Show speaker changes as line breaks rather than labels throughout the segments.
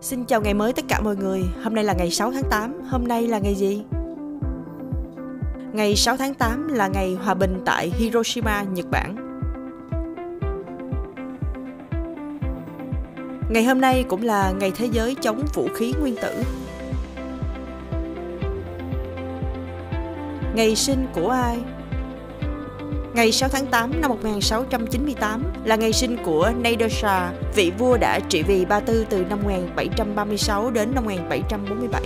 Xin chào ngày mới tất cả mọi người. Hôm nay là ngày 6 tháng 8. Hôm nay là ngày gì? Ngày 6 tháng 8 là ngày hòa bình tại Hiroshima, Nhật Bản. Ngày hôm nay cũng là ngày thế giới chống vũ khí nguyên tử. Ngày sinh của ai? Ngày 6 tháng 8 năm 1698 là ngày sinh của Nader Shah, vị vua đã trị vì Ba Tư từ năm 1736 đến năm 1747.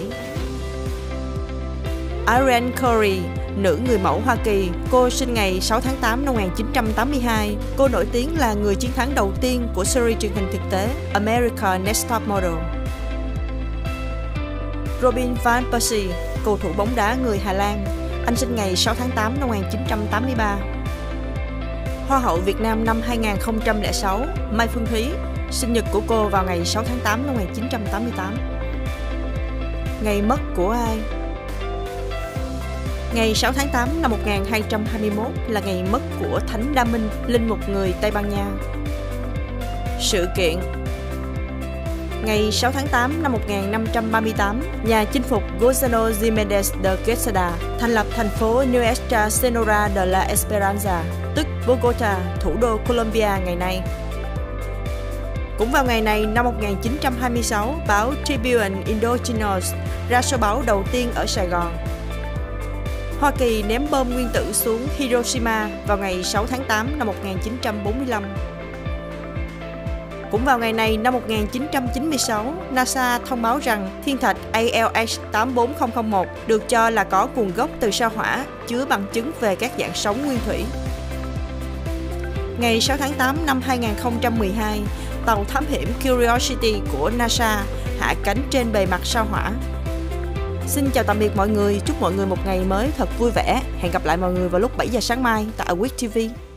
Irene Curry, nữ người mẫu Hoa Kỳ, cô sinh ngày 6 tháng 8 năm 1982. Cô nổi tiếng là người chiến thắng đầu tiên của series truyền hình thực tế America Next Top Model. Robin van Persie, cầu thủ bóng đá người Hà Lan. Anh sinh ngày 6 tháng 8 năm 1983. Hoa hậu Việt Nam năm 2006, Mai Phương Thúy, sinh nhật của cô vào ngày 6 tháng 8 năm 1988. Ngày mất của ai? Ngày 6 tháng 8 năm 1221 là ngày mất của Thánh Đa Minh, linh mục người Tây Ban Nha. Sự kiện Ngày 6 tháng 8 năm 1538, nhà chinh phục Gonzalo Jiménez de Quesada thành lập thành phố Nuestra Senora de la Esperanza, tức Bogota, thủ đô Colombia ngày nay. Cũng vào ngày này năm 1926, báo Tribune Indochinos ra số báo đầu tiên ở Sài Gòn. Hoa Kỳ ném bom nguyên tử xuống Hiroshima vào ngày 6 tháng 8 năm 1945. Cũng vào ngày này năm 1996, NASA thông báo rằng thiên thạch ALH 84001 được cho là có nguồn gốc từ sao hỏa, chứa bằng chứng về các dạng sống nguyên thủy. Ngày 6 tháng 8 năm 2012, tàu thám hiểm Curiosity của NASA hạ cánh trên bề mặt sao hỏa. Xin chào tạm biệt mọi người, chúc mọi người một ngày mới thật vui vẻ. Hẹn gặp lại mọi người vào lúc 7 giờ sáng mai tại Week TV.